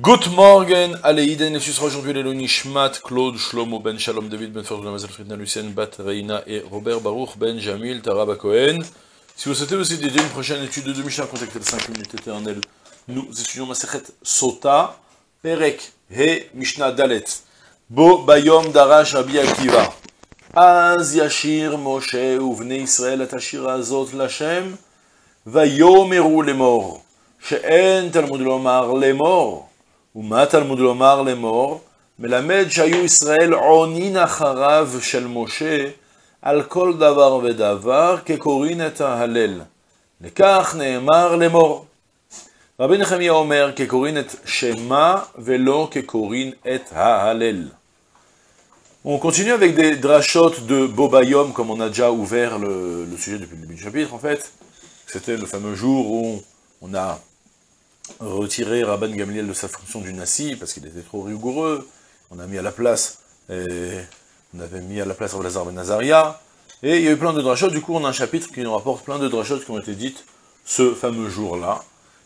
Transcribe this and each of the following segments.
Good morning, Aleiden, et ce sera aujourd'hui Lélo Nishmat, Claude, Shlomo, Ben Shalom, David, Ben Ferdinand, Mazel, Fritna, Lucien, Bat, Reina et Robert Baruch, Ben Jamil, Taraba Cohen. Si vous souhaitez aussi dédier une prochaine étude de Mishnah, contactez le 5 minutes éternelles. Nous étudions Masechet Sota, Perek, He, Mishnah Dalet, Bo, Bayom, Darash, Rabbi Akiva. Az Yashir, Moshe, Uvne Israël, Atashir, Azot, Lachem, Vayomeru, Lemor. She'en, Talmud, Lomar, Lemor. ומה תלמוד לומר לאמור? מלמד שהיו ישראל עונין אחריו של משה על כל דבר ודבר כקורין את ההלל. לכך נאמר לאמור. רבי נחמיה אומר כקורין את שמה ולא כקורין את ההלל. On continue avec des drachot de Bobayom, comme on a déjà ouvert le, le sujet depuis le début du chapitre en fait. C'était le fameux jour où on a retiré Rabban Gamliel de sa fonction du Nassi, parce qu'il était trop rigoureux, on a mis à la place, on avait mis à la place Rabelazar Ben Nazaria, et il y a eu plein de drachot, du coup on a un chapitre qui nous rapporte plein de drachot qui ont été dites ce fameux jour-là.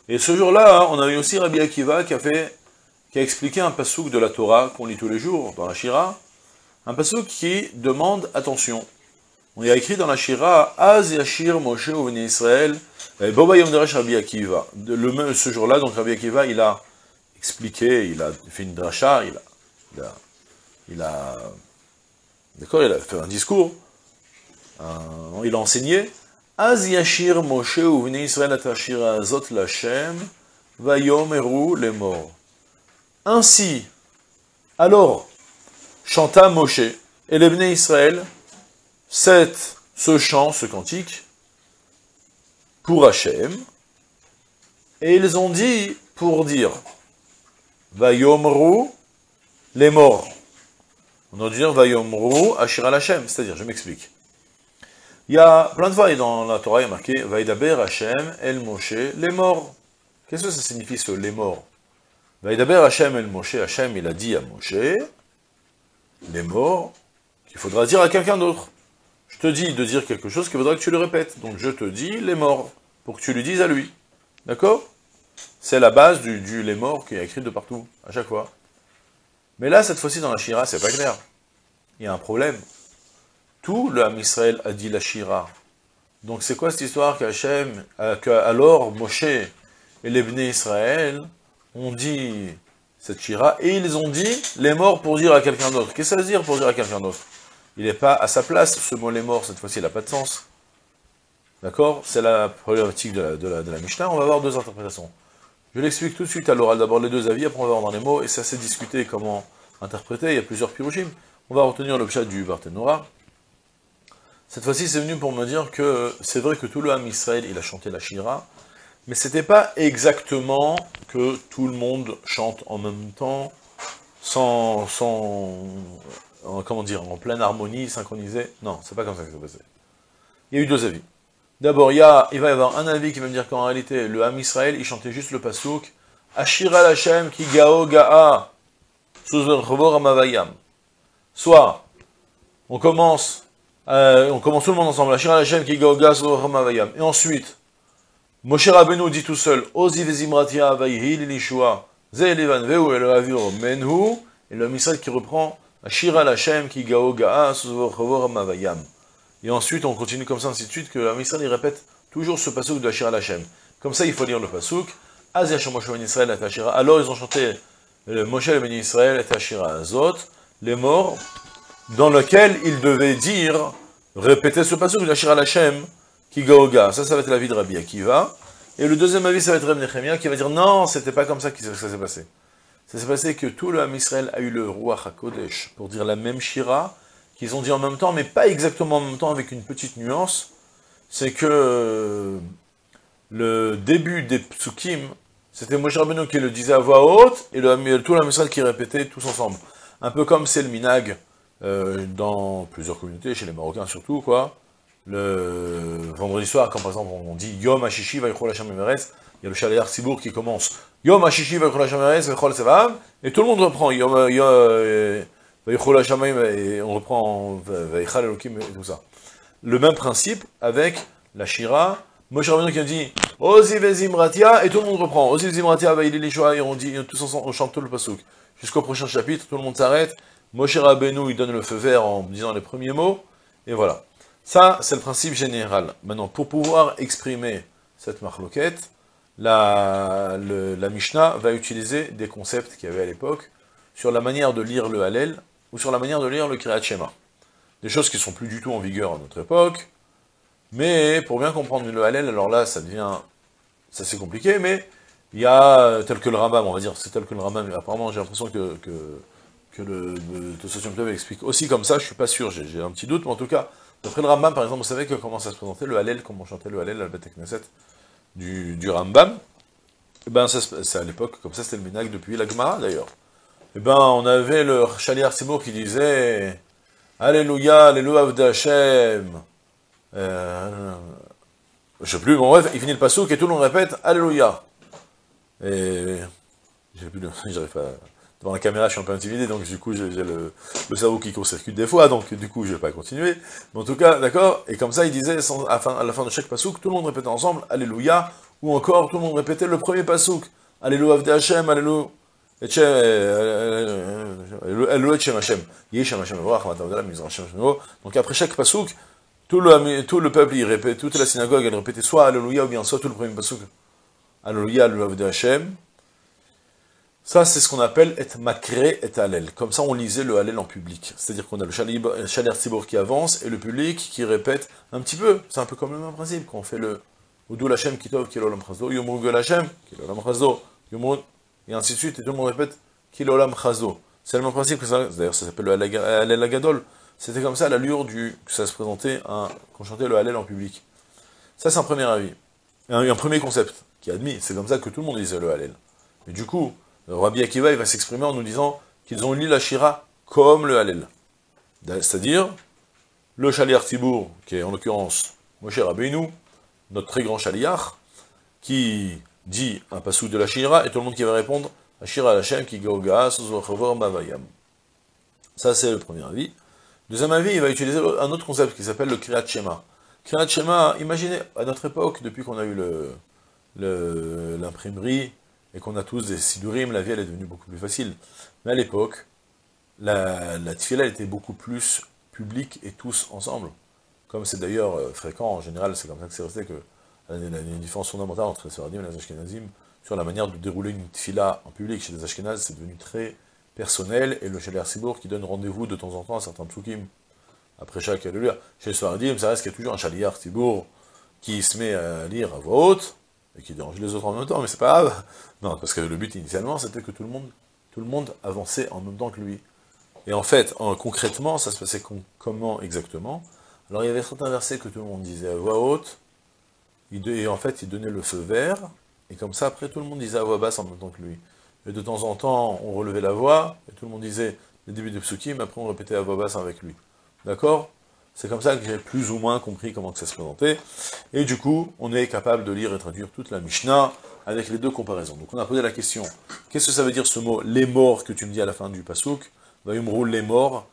Et ce jour-là, on a eu aussi Rabbi Akiva qui a fait, qui a expliqué un pasouk de la Torah qu'on lit tous les jours dans la Shira, un pasouk qui demande attention. On y a écrit dans la Shira, Az Yashir Moshe Ovni Israël, Boba Deresh Rabbi Akiva. Le, ce jour-là, donc Rabbi Akiva, il a expliqué, il a fait une dracha, il a, il a, il a d'accord, il a fait un discours, il a enseigné, Az Yashir Moshe Uvni Israël Atashir Azot Lachem, Vayomeru les morts. Ainsi, alors, chanta Moshe et les Israël, ce chant, ce cantique, pour Hachem, et ils ont dit pour dire Vayomru les morts. On doit dire Vayomru Ashir Hachem, c'est-à-dire, je m'explique. Il y a plein de fois dans la Torah, il y a marqué Vaidaber Hachem El Moshe les morts. Qu'est-ce que ça signifie ce les morts? Vaidaber Hachem El Moshe, Hachem il a dit à Moshe les morts qu'il faudra dire à quelqu'un d'autre. Je te dis de dire quelque chose qu'il faudra que tu le répètes. Donc je te dis les morts, pour que tu lui dises à lui. D'accord? C'est la base du, les morts qui est écrit de partout, à chaque fois. Mais là, cette fois-ci, dans la Shira, c'est pas clair. Il y a un problème. Tout le Ham Israël a dit la Shira. Donc c'est quoi cette histoire qu'Hachem, euh, que alors Moshe et les Israël ont dit cette Shira, et ils ont dit les morts pour dire à quelqu'un d'autre? Qu'est-ce que ça veut dire pour dire à quelqu'un d'autre? Il n'est pas à sa place, ce mot les morts, cette fois-ci, il n'a pas de sens. D'accord? C'est la problématique de la, de, Mishnah, on va avoir deux interprétations. Je l'explique tout de suite à l'oral, d'abord les deux avis, après on va voir dans les mots, et c'est assez discuté comment interpréter, il y a plusieurs pirochim. On va retenir le chat du Barthénora. Cette fois-ci, c'est venu pour me dire que c'est vrai que tout le Ham Israël, il a chanté la Shira, mais c'était pas exactement que tout le monde chante en même temps, sans en, comment dire, en pleine harmonie, synchronisée. Non, c'est pas comme ça que ça s'est passé. Il y a eu deux avis. D'abord, il, il va y avoir un avis qui va me dire qu'en réalité, le Ham Israël, il chantait juste le pasouk, Ashira Hashem ki gao ga'a, Soit, on commence, euh, on commence tout le monde ensemble, Ashira Hashem ki gao ga'a Et ensuite, Moshe Rabbeinu dit tout seul, Ozi vezimratia vayhi lilishua, ze veu el avir menhu, et le Ham Israël qui reprend, Ashira Hashem ki gao ga'a mavayam. Et ensuite, on continue comme ça, ainsi de suite, que la il répète toujours ce pasouk de Ashira Hashem. Comme ça, il faut lire le pasouk. Ben. Alors, ils ont chanté le Moshe ben Israël et Ashira Azot, les morts, dans lequel ils devaient dire, répéter ce pasouk de Ashira Hashem ki gao. Ça, ça va être la vie de Rabbi Akiva. Et le deuxième avis, ça va être Rabbi Nechemia qui va dire, non, c'était pas comme ça que ça s'est passé. Ça s'est passé que tout le Ham Israël a eu le roi HaKodesh pour dire la même Shira qu'ils ont dit en même temps, mais pas exactement en même temps, avec une petite nuance. C'est que le début des psukim, c'était Moshe Rabbeinu qui le disait à voix haute, et le, tout le Israël qui répétait tous ensemble. Un peu comme c'est le minag euh, dans plusieurs communautés, chez les Marocains surtout, quoi. Le vendredi soir, quand par exemple on dit Yom Hashishi Vaychol Hashem y a le Shalayar Sibour qui commence Yom Hashishi et tout le monde reprend Yom Hashem et on reprend Vaychal Elokim et tout ça. Le même principe avec la Shira, Moshe Rabbeinu qui dit Ozi vezimratia, et tout le monde reprend. Ozi vezimratia, va il et on dit tous ensemble, on chante tout le pasouk. Jusqu'au prochain chapitre, tout le monde s'arrête. Moshe Rabbeinu, il donne le feu vert en disant les premiers mots, et voilà. Ça, c'est le principe général. Maintenant, pour pouvoir exprimer cette marloquette, la, la Mishnah va utiliser des concepts qu'il y avait à l'époque sur la manière de lire le Hallel ou sur la manière de lire le Kriyat Shema. Des choses qui sont plus du tout en vigueur à notre époque, mais pour bien comprendre le Hallel, alors là, ça devient, ça c'est compliqué, mais il y a, tel que le Rambam, on va dire, c'est tel que le Rambam, apparemment j'ai l'impression que, que, le, le Club explique aussi comme ça, je suis pas sûr, j'ai un petit doute, mais en tout cas, d'après le Rambam, par exemple, vous savez que comment ça se présentait, le Hallel, comment on chantait le Hallel à la Knesset du, Rambam, et eh ben c'est à l'époque, comme ça c'était le Minag depuis la Gemara d'ailleurs. Et eh ben on avait le Chaliar Simour qui disait Alléluia, Alléluia d'Hachem. Euh, je sais plus, bon bref, il finit le pasouk et tout le monde répète Alléluia. Et j'ai plus j'arrive pas devant la caméra, je suis un peu intimidé, donc du coup j'ai le, le, cerveau qui court-circuite des fois, donc du coup je vais pas continuer. Mais en tout cas, d'accord, et comme ça il disait, à, la fin de chaque pasouk, tout le monde répétait ensemble Alléluia, ou encore tout le monde répétait le premier pasouk, Alléluia Avde Hashem, Alléluia. Donc après chaque pasouk, tout le, tout le peuple, il répète, toute la synagogue, elle répétait soit Alléluia ou bien soit tout le premier pasouk. Alléluia, Alléluia Avde Hashem. Ça, c'est ce qu'on appelle et makré et halel. Comme ça, on lisait le halel en public. C'est-à-dire qu'on a le chaler tibour qui avance et le public qui répète un petit peu. C'est un peu comme le même principe qu'on fait le Oudou Kitov Kilolam Chazo, Kilolam Chazo, et ainsi de suite, et tout le monde répète Kilolam Chazo. C'est le même principe que ça, d'ailleurs ça s'appelle le Halel Agadol. C'était comme ça l'allure du, que ça se présentait qu'on chantait le Halel en public. Ça, c'est un premier avis. Un, un premier concept qui est admis. C'est comme ça que tout le monde disait le Halel. Mais du coup, Rabbi Akiva, va s'exprimer en nous disant qu'ils ont lu la Shira comme le Hallel. C'est-à-dire, le Shaliar Tibour, qui est en l'occurrence Moshe Rabbeinu, notre très grand Shaliar, qui dit un passou de la Shira, et tout le monde qui va répondre Ashira Hashem qui Mavayam. Ça, c'est le premier avis. Deuxième avis, il va utiliser un autre concept qui s'appelle le Kriyat Shema. Kriyat Shema, imaginez, à notre époque, depuis qu'on a eu l'imprimerie, et qu'on a tous des sidurim, la vie elle est devenue beaucoup plus facile. Mais à l'époque, la, la tfila était beaucoup plus publique et tous ensemble. Comme c'est d'ailleurs euh, fréquent, en général, c'est comme ça que c'est resté que il différence fondamentale entre les Sfaradim et les Ashkenazim sur la manière de dérouler une tfila en public. Chez les Ashkenazes, c'est devenu très personnel, et le Sheler Sibour qui donne rendez-vous de temps en temps à certains psukim, après chaque Alléluia. Chez les Sfaradim, ça reste qu'il y a toujours un Shaliar Sibour qui se met à lire à voix haute, et qui dérange les autres en même temps, mais c'est pas grave. Non, parce que le but initialement, c'était que tout le monde, tout le monde avançait en même temps que lui. Et en fait, concrètement, ça se passait comment exactement? Alors il y avait certains versets que tout le monde disait à voix haute, et en fait, il donnait le feu vert, et comme ça, après, tout le monde disait à voix basse en même temps que lui. Et de temps en temps, on relevait la voix, et tout le monde disait le début de mais après on répétait à voix basse avec lui. D'accord? C'est comme ça que j'ai plus ou moins compris comment que ça se présentait. Et du coup, on est capable de lire et traduire toute la Mishnah avec les deux comparaisons. Donc on a posé la question, qu'est-ce que ça veut dire ce mot, les morts, que tu me dis à la fin du pasouk roule les morts,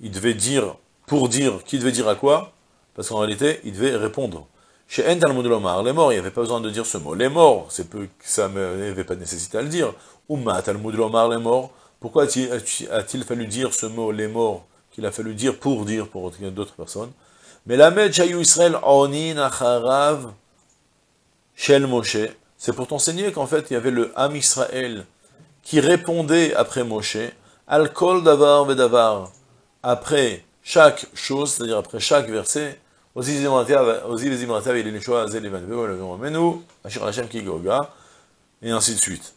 il devait dire, pour dire, qui devait dire à quoi? Parce qu'en réalité, il devait répondre. Chez En Talmud les morts, il n'y avait pas besoin de dire ce mot. Les morts, c'est peu, ça n'avait pas de nécessité à le dire. Umma Talmud les morts. Pourquoi a-t-il fallu dire ce mot, les morts qu'il a fallu dire pour dire pour d'autres personnes. Mais la Jayu Israël Onin Acharav Shel Moshe, c'est pour t'enseigner qu'en fait il y avait le Ham Israël qui répondait après Moshe, Al Kol Davar Vedavar, après chaque chose, c'est-à-dire après chaque verset, et ainsi de suite.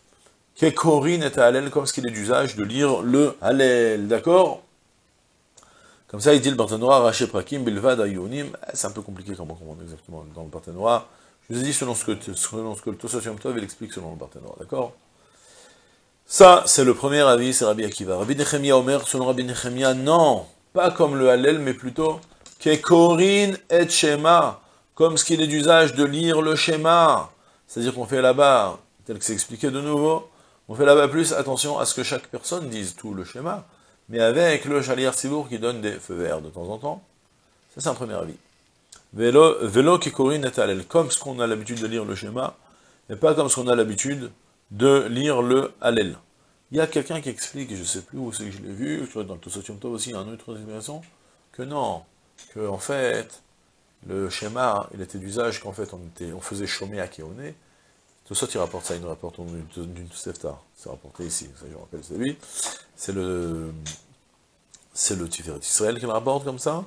Kekorin et Hallel, comme ce qu'il est d'usage de lire le Hallel, d'accord? Comme ça, il dit le Barthénois, Raché Prakim, Bilvad, Ayunim, eh, c'est un peu compliqué comment comprendre exactement dans le Barthénois. Je vous ai dit selon ce que, selon ce que le Tosot Tov, il explique selon le Barthénois, d'accord? Ça, c'est le premier avis, c'est Rabbi Akiva. Rabbi Nechemia Omer, selon Rabbi Nechemia, non, pas comme le Hallel, mais plutôt, Kekorin et Shema, comme ce qu'il est d'usage de lire le schéma. C'est-à-dire qu'on fait là-bas, tel que c'est expliqué de nouveau, on fait là-bas plus attention à ce que chaque personne dise tout le schéma mais avec le Chaliar Sibour qui donne des feux verts de temps en temps. Ça, c'est un premier avis. Velo, velo kikorin et comme ce qu'on a l'habitude de lire le schéma, et pas comme ce qu'on a l'habitude de lire le Hallel. Il y a quelqu'un qui explique, je ne sais plus où c'est que je l'ai vu, je dans le Tosotium Tov aussi, un autre explication, que non, que en fait, le schéma, il était d'usage qu'en fait, on, était, on faisait chômer à Kéoné. Tout ça, il rapporte ça, il nous rapporte d'une Tosefta. C'est rapporté ici, ça je rappelle, c'est lui. C'est le, c'est le Tiferet Israël qui le rapporte comme ça,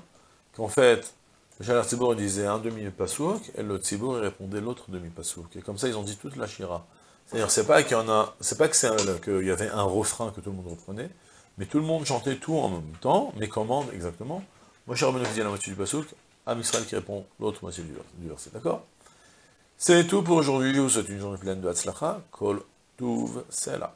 qu'en fait, le Shalar Tzibour disait un demi-pasouk, et le Tzibour répondait l'autre demi-pasouk. Et comme ça, ils ont dit toute la Shira. C'est-à-dire, c'est pas qu'il y en a, c'est pas qu'il y avait un refrain que tout le monde reprenait, mais tout le monde chantait tout en même temps, mais comment exactement Moi, je qui dit la moitié du pasouk, Am Israël qui répond l'autre moitié du verset, d'accord? C'est tout pour aujourd'hui, je vous souhaite une journée pleine de Hatzlacha, Kol Tuv Sela.